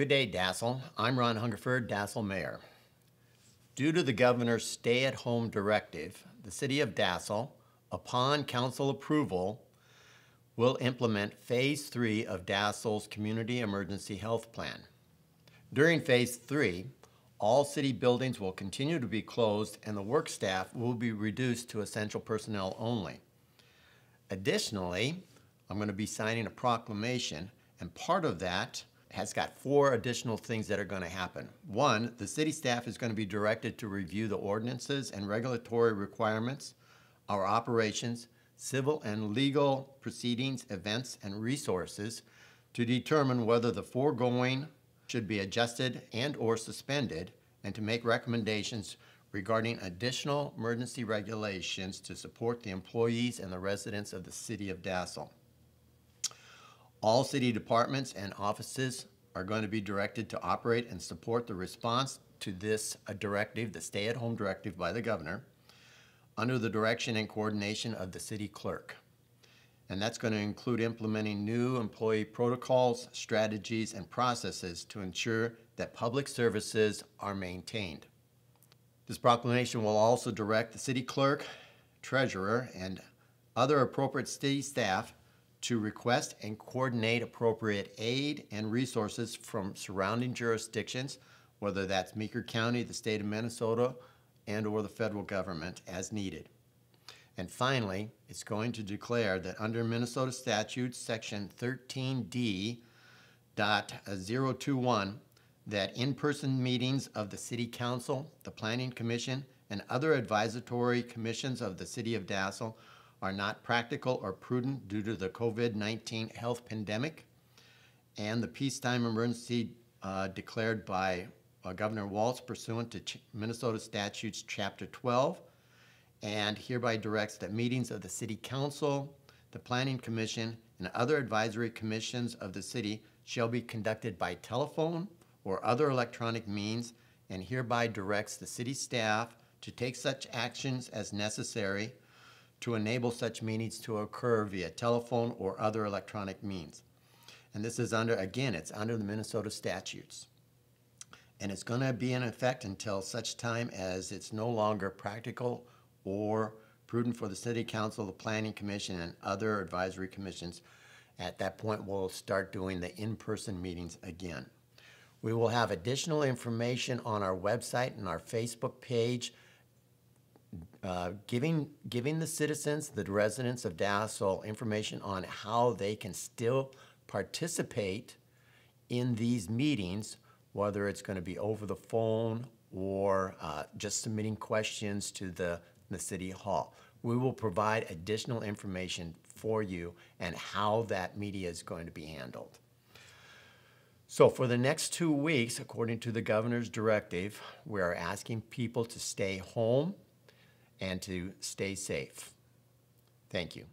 Good day, Dassel. I'm Ron Hungerford, Dassel Mayor. Due to the governor's stay-at-home directive, the city of Dassel, upon council approval, will implement phase three of Dassel's Community Emergency Health Plan. During phase three, all city buildings will continue to be closed and the work staff will be reduced to essential personnel only. Additionally, I'm going to be signing a proclamation, and part of that has got four additional things that are going to happen. One, the city staff is going to be directed to review the ordinances and regulatory requirements, our operations, civil and legal proceedings, events, and resources to determine whether the foregoing should be adjusted and or suspended and to make recommendations regarding additional emergency regulations to support the employees and the residents of the city of Dassel. All city departments and offices are going to be directed to operate and support the response to this directive, the stay-at-home directive by the governor, under the direction and coordination of the city clerk. And that's going to include implementing new employee protocols, strategies, and processes to ensure that public services are maintained. This proclamation will also direct the city clerk, treasurer, and other appropriate city staff to request and coordinate appropriate aid and resources from surrounding jurisdictions, whether that's Meeker County, the state of Minnesota, and or the federal government as needed. And finally, it's going to declare that under Minnesota statute section 13D dot 021 that in-person meetings of the city council, the planning commission, and other advisory commissions of the city of Dassel are not practical or prudent due to the COVID-19 health pandemic and the peacetime emergency uh, declared by uh, Governor Walz pursuant to Ch Minnesota Statutes Chapter 12 and hereby directs that meetings of the City Council, the Planning Commission, and other advisory commissions of the city shall be conducted by telephone or other electronic means and hereby directs the city staff to take such actions as necessary to enable such meetings to occur via telephone or other electronic means. And this is under, again, it's under the Minnesota statutes. And it's going to be in effect until such time as it's no longer practical or prudent for the City Council, the Planning Commission, and other advisory commissions. At that point, we'll start doing the in-person meetings again. We will have additional information on our website and our Facebook page uh, giving, giving the citizens, the residents of Dassel, information on how they can still participate in these meetings, whether it's going to be over the phone or uh, just submitting questions to the, the City Hall. We will provide additional information for you and how that media is going to be handled. So for the next two weeks, according to the governor's directive, we are asking people to stay home and to stay safe. Thank you.